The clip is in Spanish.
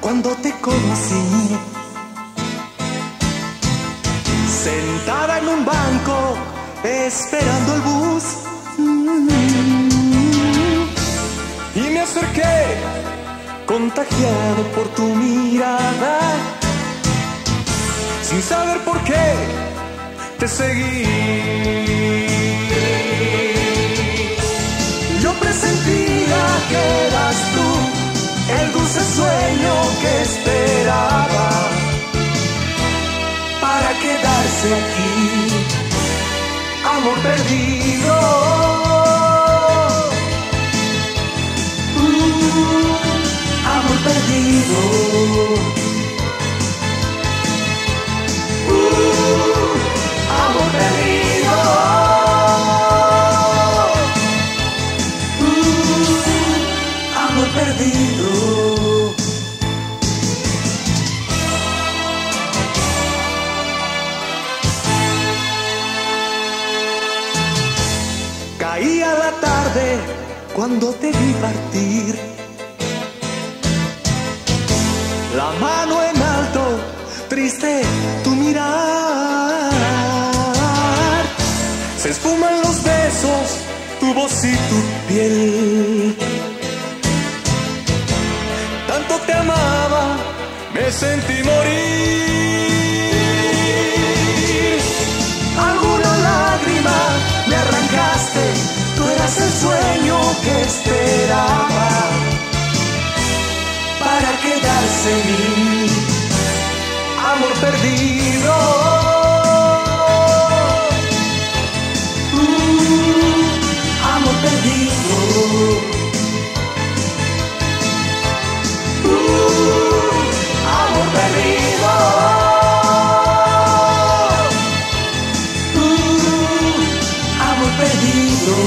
Cuando te conocí. Sentada en un banco, esperando el bus. Y me acerqué, contagiado por tu mirada. Sin saber por qué, te seguí. Yo presentía que que esperaba para quedarse aquí, amor perdido. Uh, amor perdido. Uh, amor perdido. Amor perdido. Cuando te vi partir. La mano en alto, triste tu mirar. Se esfuman los besos, tu voz y tu piel. Tanto te amaba, me sentí morir. mí, amor perdido. Mm, amor perdido. Uh, amor perdido. Mm, amor perdido.